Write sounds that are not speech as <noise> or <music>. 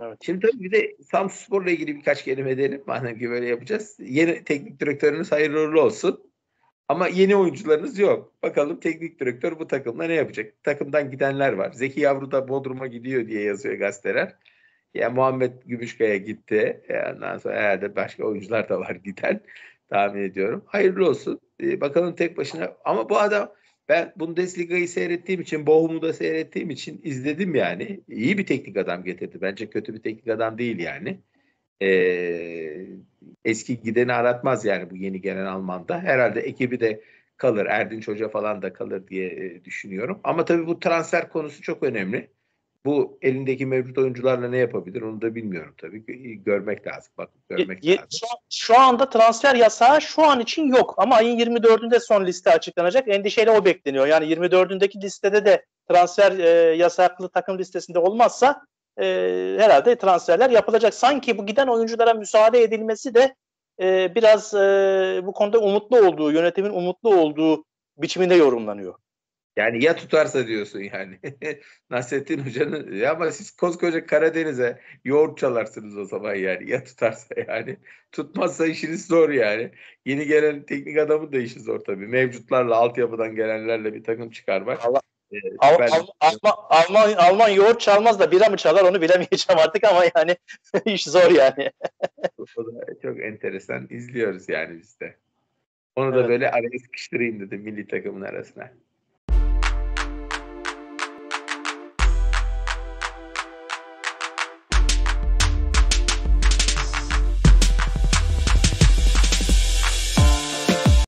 Evet. Şimdi tabii bir de Samspor'la ilgili birkaç kelime edelim. Madem ki böyle yapacağız. Yeni teknik direktörünüz hayırlı uğurlu olsun. Ama yeni oyuncularınız yok. Bakalım teknik direktör bu takımda ne yapacak? Takımdan gidenler var. Zeki Yavru da Bodrum'a gidiyor diye yazıyor gazeteler. Ya Muhammed Gümüşkaya gitti. E, ondan sonra herhalde başka oyuncular da var <laughs> giden tahmin ediyorum. Hayırlı olsun. Ee, bakalım tek başına. Ama bu adam ben Bundesliga'yı seyrettiğim için, Bochum'u da seyrettiğim için izledim yani. İyi bir teknik adam getirdi. Bence kötü bir teknik adam değil yani. Ee, eski gideni aratmaz yani bu yeni gelen Alman'da. Herhalde ekibi de kalır. Erdinç Hoca falan da kalır diye e, düşünüyorum. Ama tabii bu transfer konusu çok önemli. Bu elindeki mevcut oyuncularla ne yapabilir onu da bilmiyorum tabii. Görmek lazım. Bak görmek Ye- lazım. Şu, şu anda transfer yasağı şu an için yok ama ayın 24'ünde son liste açıklanacak. Endişeyle o bekleniyor. Yani 24'ündeki listede de transfer e, yasaklı takım listesinde olmazsa e, herhalde transferler yapılacak. Sanki bu giden oyunculara müsaade edilmesi de e, biraz e, bu konuda umutlu olduğu, yönetimin umutlu olduğu biçiminde yorumlanıyor. Yani ya tutarsa diyorsun yani. <laughs> Nasrettin Hoca'nın ya ama siz koskoca Karadeniz'e yoğurt çalarsınız o zaman yani. Ya tutarsa yani. Tutmazsa işiniz zor yani. Yeni gelen teknik adamın da işi zor tabii. Mevcutlarla, altyapıdan gelenlerle bir takım çıkarmak. Allah- Ee, Al, ben- Al- Alman, Alman, Alman yoğurt çalmaz da bira mı çalar onu bilemeyeceğim artık ama yani <laughs> iş zor yani. O da çok enteresan. İzliyoruz yani biz de. Onu da Evet. böyle araya sıkıştırayım dedim milli takımın arasına.